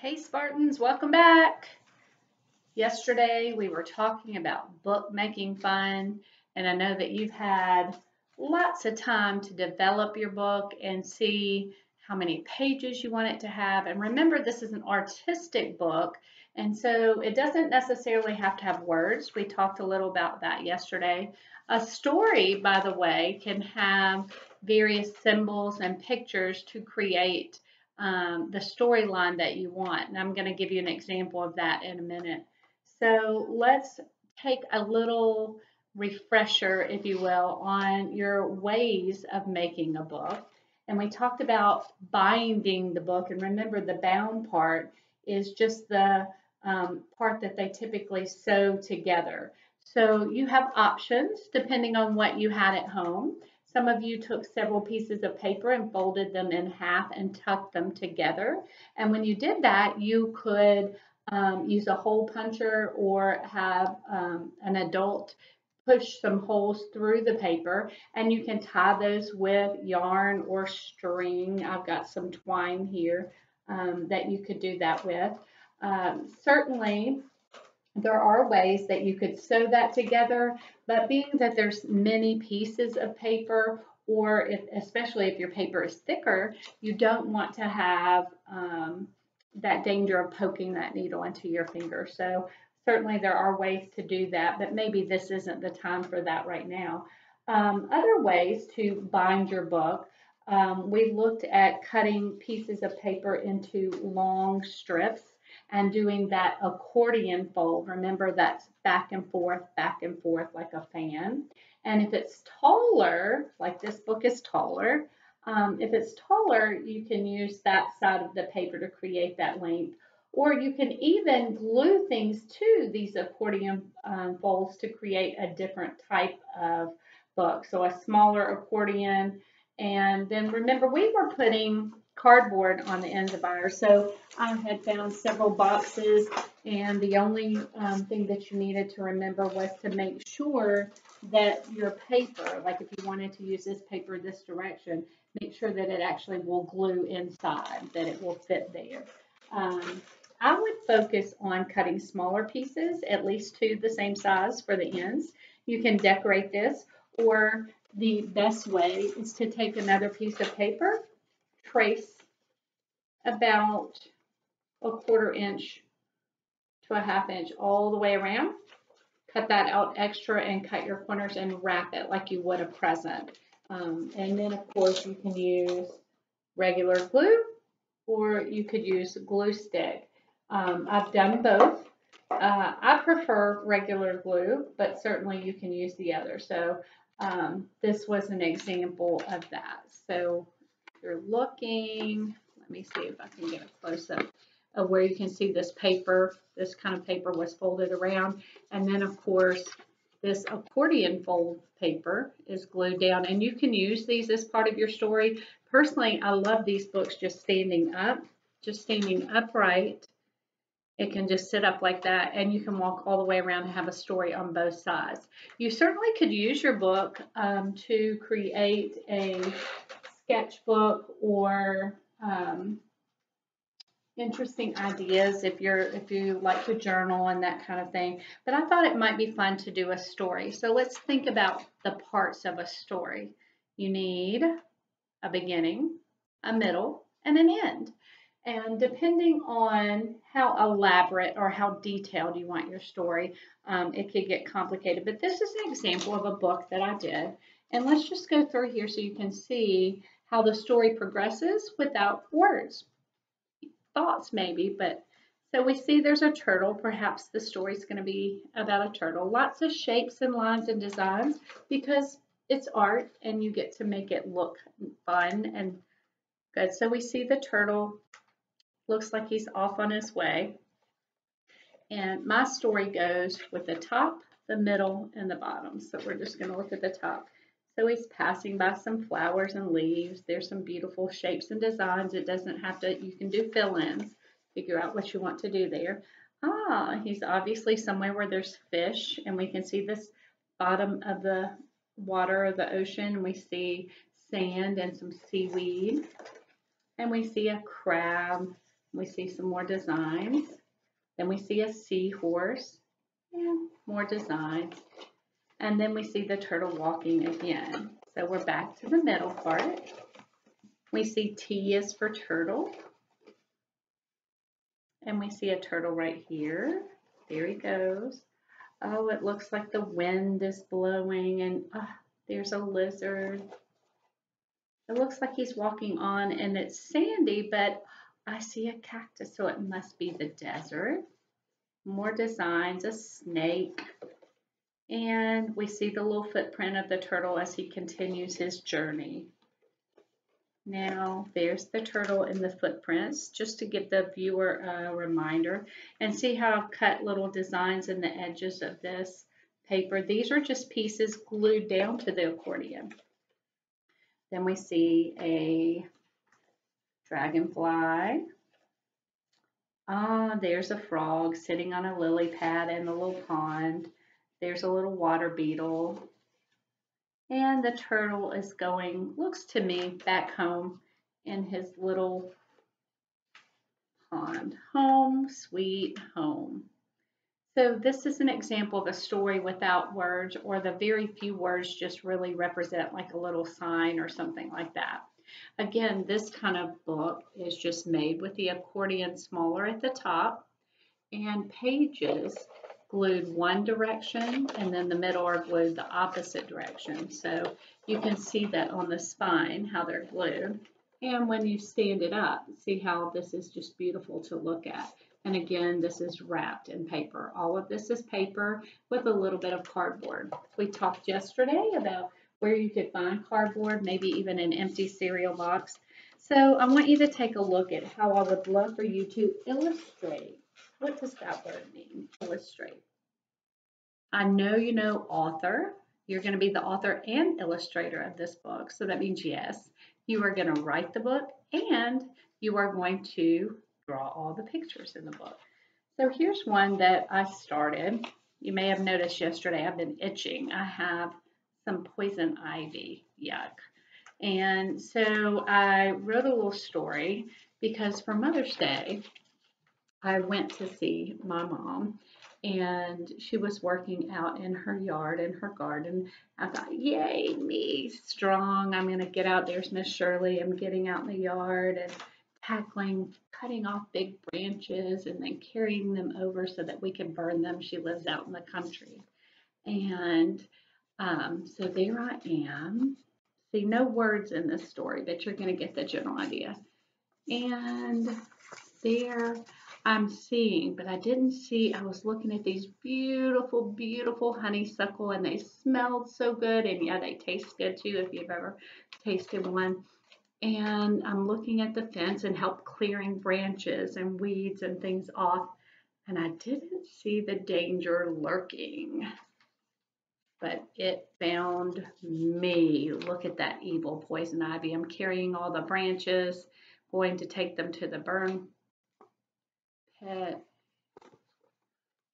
Hey Spartans, welcome back. Yesterday we were talking about bookmaking fun and I know that you've had lots of time to develop your book and see how many pages you want it to have. And remember this is an artistic book and so it doesn't necessarily have to have words. We talked a little about that yesterday. A story, by the way, can have various symbols and pictures to create um, the storyline that you want. And I'm going to give you an example of that in a minute. So let's take a little refresher, if you will, on your ways of making a book. And we talked about binding the book. And remember, the bound part is just the um, part that they typically sew together. So you have options depending on what you had at home. Some of you took several pieces of paper and folded them in half and tucked them together. And when you did that, you could um, use a hole puncher or have um, an adult push some holes through the paper and you can tie those with yarn or string. I've got some twine here um, that you could do that with. Um, certainly, there are ways that you could sew that together, but being that there's many pieces of paper, or if, especially if your paper is thicker, you don't want to have um, that danger of poking that needle into your finger. So certainly there are ways to do that, but maybe this isn't the time for that right now. Um, other ways to bind your book, um, we looked at cutting pieces of paper into long strips and doing that accordion fold. Remember that's back and forth, back and forth like a fan. And if it's taller, like this book is taller, um, if it's taller, you can use that side of the paper to create that length. Or you can even glue things to these accordion um, folds to create a different type of book. So a smaller accordion. And then remember, we were putting cardboard on the ends of ours. So I had found several boxes and the only um, thing that you needed to remember was to make sure that your paper, like if you wanted to use this paper this direction, make sure that it actually will glue inside, that it will fit there. Um, I would focus on cutting smaller pieces, at least two the same size for the ends. You can decorate this, or the best way is to take another piece of paper trace about a quarter inch to a half inch all the way around. Cut that out extra and cut your corners and wrap it like you would a present. Um, and then of course you can use regular glue or you could use glue stick. Um, I've done both. Uh, I prefer regular glue, but certainly you can use the other. So um, this was an example of that. So you're looking, let me see if I can get a close up of where you can see this paper, this kind of paper was folded around. And then of course, this accordion fold paper is glued down and you can use these as part of your story. Personally, I love these books just standing up, just standing upright. It can just sit up like that and you can walk all the way around and have a story on both sides. You certainly could use your book um, to create a sketchbook or um, interesting ideas if you're if you like to journal and that kind of thing. But I thought it might be fun to do a story. So let's think about the parts of a story. You need a beginning, a middle, and an end. And depending on how elaborate or how detailed you want your story, um, it could get complicated. But this is an example of a book that I did. And let's just go through here so you can see how the story progresses without words. Thoughts maybe, but so we see there's a turtle. Perhaps the story's going to be about a turtle. Lots of shapes and lines and designs because it's art and you get to make it look fun and good. So we see the turtle. Looks like he's off on his way. And my story goes with the top, the middle, and the bottom. So we're just going to look at the top. So he's passing by some flowers and leaves. There's some beautiful shapes and designs. It doesn't have to, you can do fill-ins, figure out what you want to do there. Ah, he's obviously somewhere where there's fish and we can see this bottom of the water of the ocean. We see sand and some seaweed and we see a crab We see some more designs. Then we see a seahorse and more designs. And then we see the turtle walking again. So we're back to the middle part. We see T is for turtle. And we see a turtle right here. There he goes. Oh, it looks like the wind is blowing and oh, there's a lizard. It looks like he's walking on and it's sandy, but I see a cactus, so it must be the desert. More designs, a snake. And we see the little footprint of the turtle as he continues his journey. Now, there's the turtle in the footprints, just to give the viewer a reminder. And see how I've cut little designs in the edges of this paper. These are just pieces glued down to the accordion. Then we see a dragonfly. Ah, there's a frog sitting on a lily pad in the little pond. There's a little water beetle. And the turtle is going, looks to me, back home in his little pond. Home, sweet home. So this is an example of a story without words or the very few words just really represent like a little sign or something like that. Again, this kind of book is just made with the accordion smaller at the top and pages glued one direction and then the middle are glued the opposite direction. So you can see that on the spine how they're glued. And when you stand it up, see how this is just beautiful to look at. And again, this is wrapped in paper. All of this is paper with a little bit of cardboard. We talked yesterday about where you could find cardboard, maybe even an empty cereal box. So I want you to take a look at how I would love for you to illustrate. What does that word mean? Illustrate. I know you know author. You're going to be the author and illustrator of this book. So that means yes, you are going to write the book and you are going to draw all the pictures in the book. So here's one that I started. You may have noticed yesterday I've been itching. I have some poison ivy, yuck. And so I wrote a little story because for Mother's Day, I went to see my mom and she was working out in her yard in her garden. I thought, yay, me, strong. I'm going to get out. There's Miss Shirley. I'm getting out in the yard and tackling cutting off big branches and then carrying them over so that we can burn them. She lives out in the country. And um, so there I am. See, no words in this story, but you're going to get the general idea. And there I'm seeing, but I didn't see, I was looking at these beautiful, beautiful honeysuckle and they smelled so good. And yeah, they taste good too if you've ever tasted one and I'm looking at the fence and help clearing branches and weeds and things off. And I didn't see the danger lurking, but it found me. Look at that evil poison ivy. I'm carrying all the branches, going to take them to the burn pit.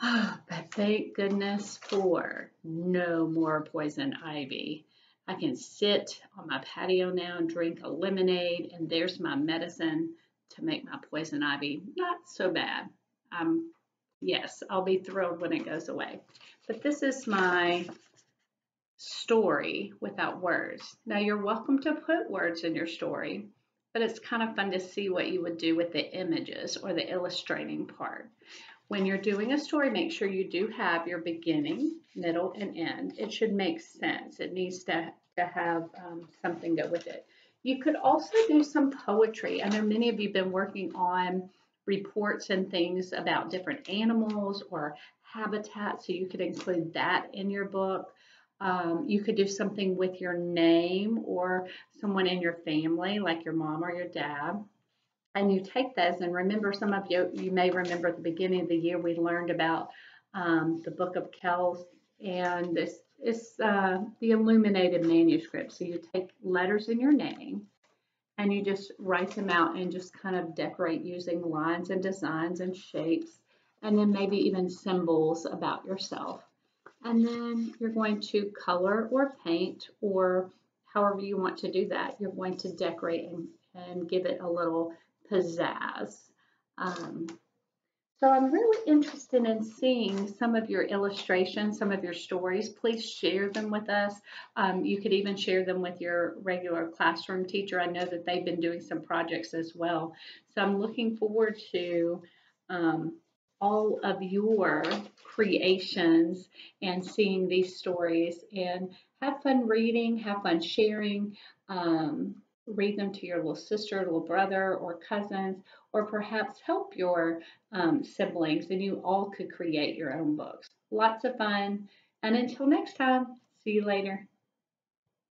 but thank goodness for no more poison ivy. I can sit on my patio now and drink a lemonade, and there's my medicine to make my poison ivy not so bad. Um, yes, I'll be thrilled when it goes away. But this is my story without words. Now, you're welcome to put words in your story, but it's kind of fun to see what you would do with the images or the illustrating part. When you're doing a story, make sure you do have your beginning, middle, and end. It should make sense. It needs to, to have um, something go with it. You could also do some poetry. I know many of you have been working on reports and things about different animals or habitats, so you could include that in your book. Um, you could do something with your name or someone in your family, like your mom or your dad. And you take those and remember some of you you may remember at the beginning of the year we learned about um, the book of kells. And this is uh, the illuminated manuscript. So you take letters in your name and you just write them out and just kind of decorate using lines and designs and shapes and then maybe even symbols about yourself and then you're going to color or paint or however you want to do that you're going to decorate and, and give it a little pizzazz. Um, so I'm really interested in seeing some of your illustrations, some of your stories. Please share them with us. Um, you could even share them with your regular classroom teacher. I know that they've been doing some projects as well. So I'm looking forward to um, all of your creations and seeing these stories and have fun reading, have fun sharing. Um, read them to your little sister, little brother, or cousins, or perhaps help your um, siblings, and you all could create your own books. Lots of fun. And until next time, see you later.